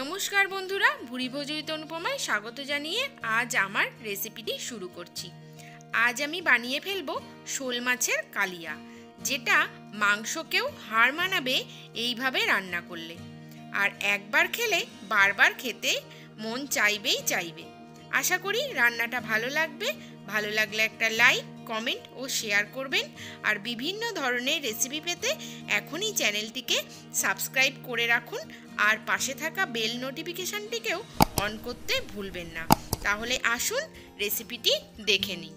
নমস্কার বন্ধুরা ভুরি ভোজিত অনুপমায় স্বাগত জানিয়ে আজ আমার রেসিপিটি শুরু করছি। আজ আমি বানিয়ে ফেলব শোল মাছের কালিয়া, যেটা মাংসকেও হার মানাবে এইভাবে রান্না করলে। আর একবার খেলে বারবার খেতে মন চাইবেই চাইবে। আশা করি রান্নাটা ভালো লাগবে। ভালো লাগলে একটা লাইক কমেন্ট ও শেয়ার করবেন। আর বিভিন্ন ধরনের রেসিপি পেতে এখনই চ্যানেলটিকে সাবস্ক্রাইব করে রাখুন। আর পাশে থাকা বেল নোটিফিকেশানটিকেও অন করতে ভুলবেন না। তাহলে আসুন রেসিপিটি দেখে নিই।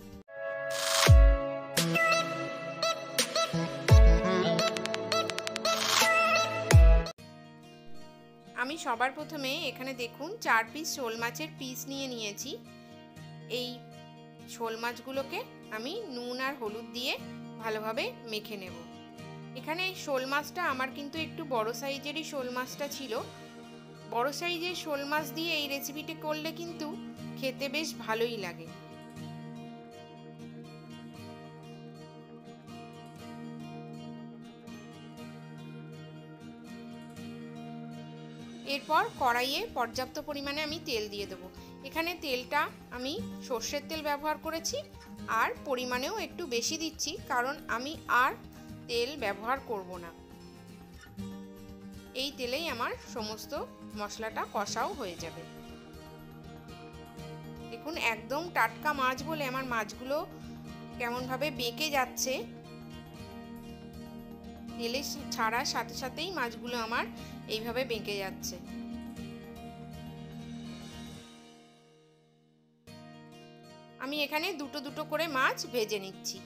আমি সবার প্রথমে এখানে দেখুন চার পিস শোল মাছের পিস নিয়ে নিয়েছি। এই শোল মাছগুলোকে আমি নুন আর হলুদ দিয়ে ভালোভাবে মেখে নেব। এখানে শোল মাছটা আমার কিন্তু একটু বড় সাইজেরই শোল মাছটা ছিল। বড় সাইজের শোল মাছ দিয়ে এই রেসিপিটি করলে কিন্তু খেতে বেশ ভালোই লাগে। এরপর কড়াইয়ে পর্যাপ্ত পরিমাণে আমি তেল দিয়ে দেবো। এখানে তেলটা আমি সর্ষের তেল ব্যবহার করেছি আর পরিমাণেও একটু বেশি দিচ্ছি কারণ আমি আর তেল ব্যবহার করব না। এই তেলেই আমার সমস্ত মশলাটা কষাও হয়ে যাবে। দেখুন, একদম টাটকা মাছ বলে আমার মাছগুলো কেমনভাবে বেঁকে যাচ্ছে। তেলে ছাড়ার সাথে সাথেই মাছগুলো আমার এইভাবে বেঁকে যাচ্ছে। আমি এখানে দুটো দুটো করে মাছ ভেজে নিচ্ছি।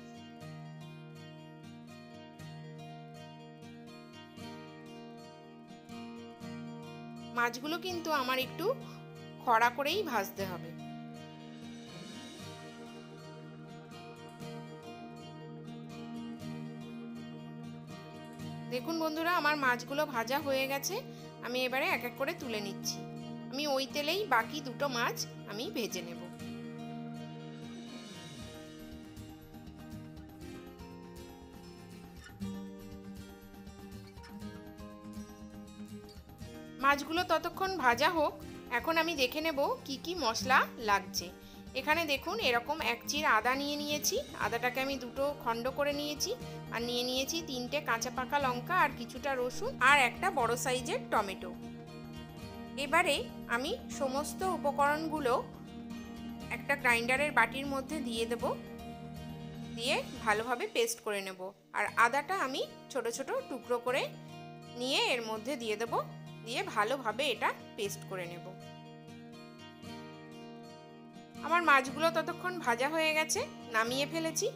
মাছগুলো কিন্তু আমার একটু খড়া করেই ভাজতে হবে। দেখুন বন্ধুরা, আমার মাছগুলো ভাজা হয়ে গেছে। আমি এবারে এক এক করে তুলে নিচ্ছি। আমি ওই তেলেই বাকি দুটো মাছ আমি ভেজে নেব। মাছগুলো ততক্ষণ ভাজা হোক, এখন আমি দেখে নেব কি কি মশলা লাগছে। এখানে দেখুন, এরকম এক চির আদা নিয়ে নিয়েছি। আদাটাকে আমি দুটো খণ্ড করে নিয়েছি, আর নিয়ে নিয়েছি তিনটে কাঁচা পাকা লঙ্কা আর কিছুটা রসুন আর একটা বড় সাইজের টমেটো। এবারে আমি সমস্ত উপকরণগুলো একটা গ্রাইন্ডারের বাটির মধ্যে দিয়ে দেব, দিয়ে ভালোভাবে পেস্ট করে নেব। আর আদাটা আমি ছোট ছোট টুকরো করে নিয়ে এর মধ্যে দিয়ে দেব। দিয়ে ভালোভাবে এটা পেস্ট করে নেব। আমার মাছগুলো ততক্ষণ ভাজা হয়ে গেছে, নামিয়ে ফেলেছি।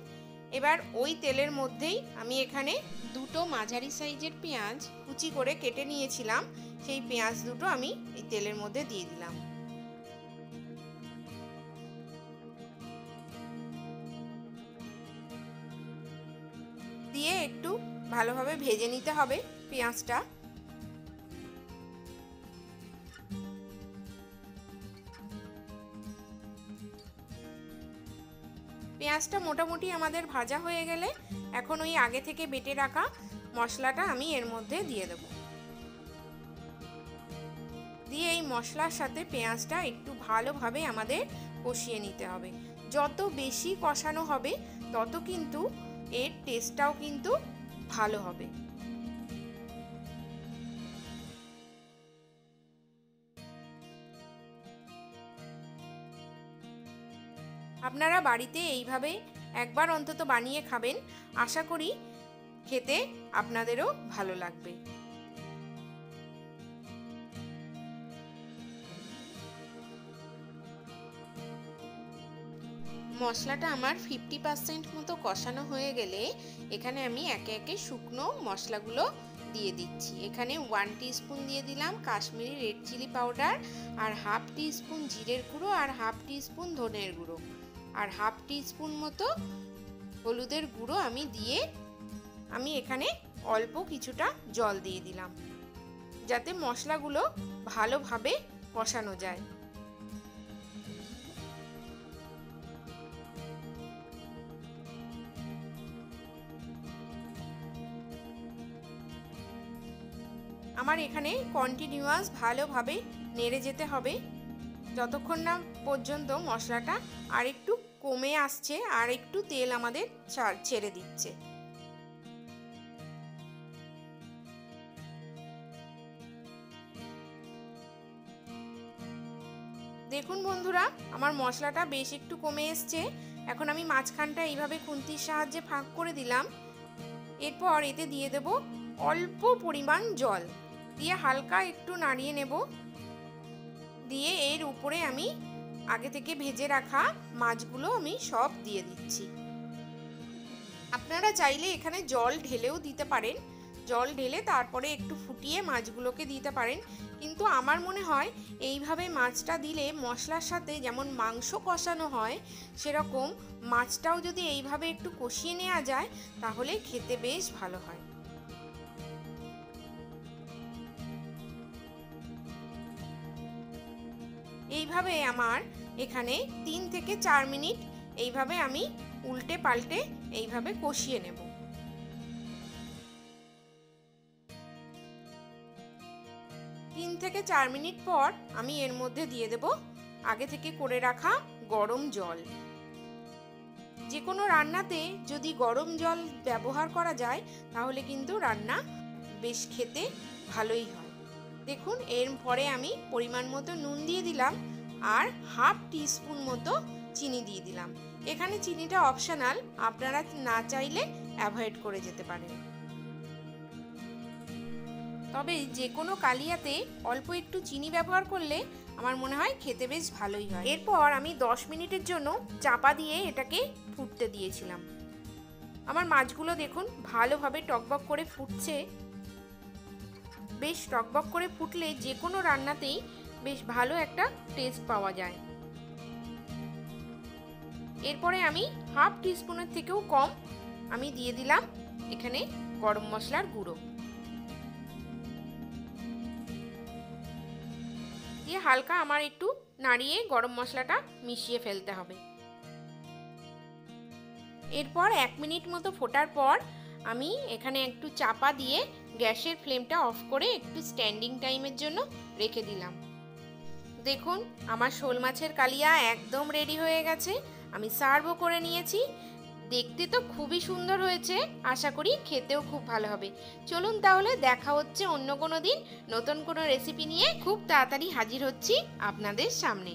এবার ওই তেলের মধ্যেই আমি এখানে দুটো মাঝারি সাইজের পেঁয়াজ কুচি করে কেটে নিয়েছিলাম। সেই পেঁয়াজ দুটো আমি এই তেলের মধ্যে দিয়ে দিলাম। দিয়ে একটু ভালোভাবে ভেজে নিতে হবে পেঁয়াজটা। পেঁয়াজটা মোটামুটি আমাদের ভাজা হয়ে গেলে এখন ওই আগে থেকে বেটে রাখা মশলাটা আমি এর মধ্যে দিয়ে দেব। দিয়ে এই মশলার সাথে পেঁয়াজটা একটু ভালোভাবে আমাদের কষিয়ে নিতে হবে। যত বেশি কষানো হবে, তত কিন্তু এর টেস্টটাও কিন্তু ভালো হবে। আপনারা বাড়িতে এইভাবে একবার অন্তত বানিয়ে খাবেন। আশা করি খেতে আপনাদেরও ভালো লাগবে। মশলাটা আমার ফিফটি পার্সেন্ট মতো কষানো হয়ে গেলে এখানে আমি একে একে শুকনো মশলাগুলো দিয়ে দিচ্ছি। এখানে ওয়ান স্পুন দিয়ে দিলাম কাশ্মীরি রেড চিলি পাউডার আর হাফ টি স্পুন জিরের গুঁড়ো আর হাফ টি স্পুন ধনের গুঁড়ো। আর হাফ টি স্পুন মতো হলুদের গুঁড়ো আমি দিয়ে আমি এখানে অল্প কিছুটা জল দিয়ে দিলাম, যাতে মশলাগুলো ভালোভাবে কষানো যায়। আমার এখানে কন্টিনিউয়াস ভালোভাবে নেড়ে যেতে হবে, যতক্ষণ না পর্যন্ত মশলাটা আর একটু কমে আসছে আর একটু তেল আমাদের ছেড়ে দিচ্ছে। দেখুন বন্ধুরা, আমার মশলাটা বেশ একটু কমে এসছে। এখন আমি মাঝখানটা এইভাবে খুন্তির সাহায্যে ফাঁক করে দিলাম। এরপর এতে দিয়ে দেব অল্প পরিমাণ জল। দিয়ে হালকা একটু নাড়িয়ে নেব। দিয়ে এর উপরে আমি আগে থেকে ভেজে রাখা মাছগুলো আমি সব দিয়ে দিচ্ছি। আপনারা চাইলে এখানে জল ঢেলেও দিতে পারেন। জল ঢেলে তারপরে একটু ফুটিয়ে মাছগুলোকে দিতে পারেন। কিন্তু আমার মনে হয় এইভাবে মাছটা দিলে মশলার সাথে যেমন মাংস কষানো হয়, সেরকম মাছটাও যদি এইভাবে একটু কষিয়ে নেওয়া যায়, তাহলে খেতে বেশ ভালো হয়। এইভাবে আমার এখানে তিন থেকে চার মিনিট এইভাবে আমি উল্টে পাল্টে এইভাবে কষিয়ে নেব। তিন থেকে চার মিনিট পর আমি এর মধ্যে দিয়ে দেব আগে থেকে করে রাখা গরম জল। যে কোনো রান্নাতে যদি গরম জল ব্যবহার করা যায় তাহলে কিন্তু রান্না বেশ খেতে ভালোই হয়। দেখুন, এর পরে আমি পরিমাণ মতো নুন দিয়ে দিলাম আর হাফ টিস্পুন মতো চিনি দিয়ে দিলাম। এখানে চিনিটা অপশনাল, আপনারা না চাইলে অ্যাভয়েড করে যেতে পারেন। তবে যে কোনো কালিয়াতে অল্প একটু চিনি ব্যবহার করলে আমার মনে হয় খেতে বেশ ভালোই হয়। এরপর আমি দশ মিনিটের জন্য চাপা দিয়ে এটাকে ফুটতে দিয়েছিলাম। আমার মাছগুলো দেখুন, ভালোভাবে টকবক করে ফুটছে। বেশ টকবক করে ফুটলে যে কোনো রান্নাতেই বেশ ভালো একটা টেস্ট পাওয়া যায়। এরপরে আমি হাফ টিস্পুনের থেকেও কম আমি দিয়ে দিলাম এখানে গরম মশলার গুঁড়ো। দিয়ে হালকা আমার একটু নাড়িয়ে গরম মশলাটা মিশিয়ে ফেলতে হবে। এরপর এক মিনিট মতো ফোটার পর আমি এখানে একটু চাপা দিয়ে গ্যাসের ফ্লেমটা অফ করে একটু স্ট্যান্ডিং টাইমের জন্য রেখে দিলাম। দেখুন, আমার শোল মাছের কালিয়া একদম রেডি হয়ে গেছে। আমি সার্ভও করে নিয়েছি। দেখতে তো খুবই সুন্দর হয়েছে। আশা করি খেতেও খুব ভালো হবে। চলুন তাহলে দেখা হচ্ছে অন্য কোনো দিন। নতুন কোনো রেসিপি নিয়ে খুব তাড়াতাড়ি হাজির হচ্ছি আপনাদের সামনে।